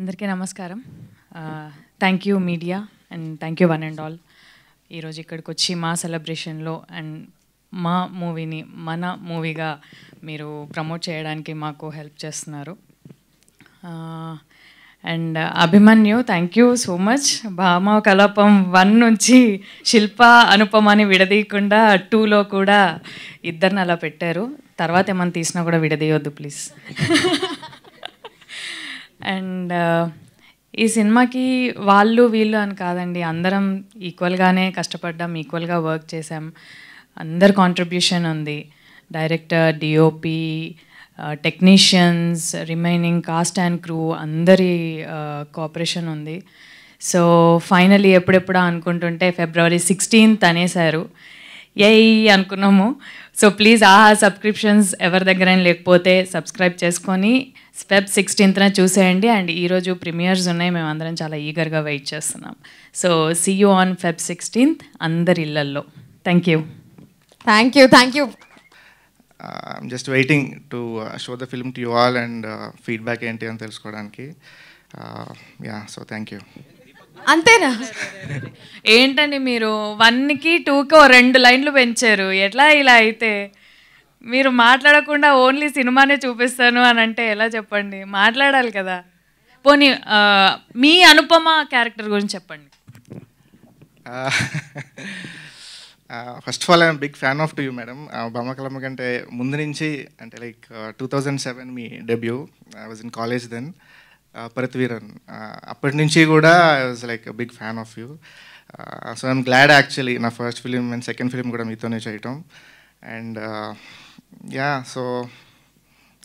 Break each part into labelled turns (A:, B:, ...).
A: అందరికీ నమస్కారం. Thank you media and thank you one and all ఈరోజు ఇక్కడికి వచ్చి మా సెలబ్రేషన్లో అండ్ మా మూవీని మన మూవీగా మీరు ప్రమోట్ చేయడానికి మాకు హెల్ప్ చేస్తున్నారు. And Abhimanyu thank you so much Bhama Kalapam one నుంచి శిల్ప అనుపమని విడదీయకుండా టూలో కూడా ఇద్దరిని అలా పెట్టారు. తర్వాత ఏమైనా తీసినా కూడా విడదీయొద్దు ప్లీజ్ అండ్ ఈ సినిమాకి వాళ్ళు వీళ్ళు అని కాదండి. అందరం ఈక్వల్గానే కష్టపడ్డాం ఈక్వల్గా వర్క్ చేసాం అందరి కాంట్రిబ్యూషన్ ఉంది. Director DOP technicians remaining cast and crew అందరి కోఆపరేషన్ ఉంది. సో ఫైనలీ ఎప్పుడెప్పుడో అనుకుంటుంటే ఫిబ్రవరి సిక్స్టీన్త్ అనేసారు ఏయ్ అనుకున్నాము. సో ప్లీజ్ ఆ సబ్స్క్రిప్షన్స్ ఎవరి దగ్గర లేకపోతే సబ్స్క్రైబ్ చేసుకొని ఫెబ్ సిక్స్టీన్త్న చూసేయండి. అండ్ ఈరోజు ప్రీమియర్స్ ఉన్నాయి. మేము అందరం చాలా ఈగర్గా వెయిట్ చేస్తున్నాం. So see you on Feb sixteenth అందరి ఇళ్ళల్లో thank you
B: thank you thank you
C: I'm just waiting to show the film to you all and feedback ఏంటి అని తెలుసుకోవడానికి. యా సో థ్యాంక్ యూ
B: అంతేనా?
A: ఏంటండి మీరు? వన్కి టూకి ఓ రెండు లైన్లు పెంచారు. ఎట్లా ఇలా అయితే? మీరు మాట్లాడకుండా ఓన్లీ సినిమానే చూపిస్తాను అని అంటే ఎలా చెప్పండి? మాట్లాడాలి కదా. పోనీ మీ అనుపమ క్యారెక్టర్ గురించి చెప్పండి.
C: First of all I'm big fan of to you madam బొమ్మకలమ్మ కంటే ముందు నుంచి అంటే like two thousand seven me debut I was in college then పృథ్వీరన్ అప్పటి నుంచి కూడా I was like big fan of you so I'm glad actually నా first film and second film కూడా మీతోనే చేయటం. అండ్ యా సో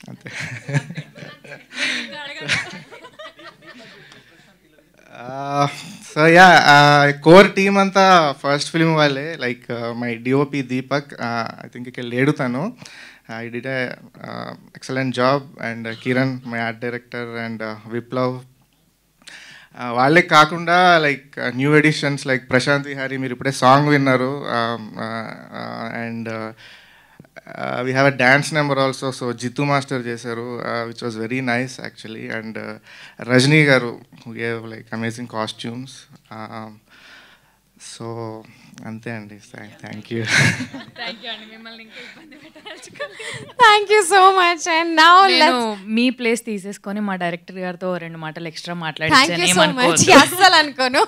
C: అంతే. సో యా కోర్ టీమ్ అంతా first film వాళ్ళే. Like my DOP Deepak I think ఇక్కడ లేడు తను I did excellent job and Kiran my art director and Viplav వాళ్ళే కాకుండా like new editions like Prashanth Vihari మీరు ఇప్పుడే సాంగ్ విన్నారు and we have a dance number also so Jittu master చేశారు which was very nice actually and Rajini garu who gave like amazing costumes so అంతే అండి. Thank you.
B: Thank you so much. And now
A: నేను మీ place తీసేసుకొని మా director గారితో రెండు మాటలు ఎక్స్ట్రా ఏమనుకోవద్దు.
B: అస్సలు అనుకోను.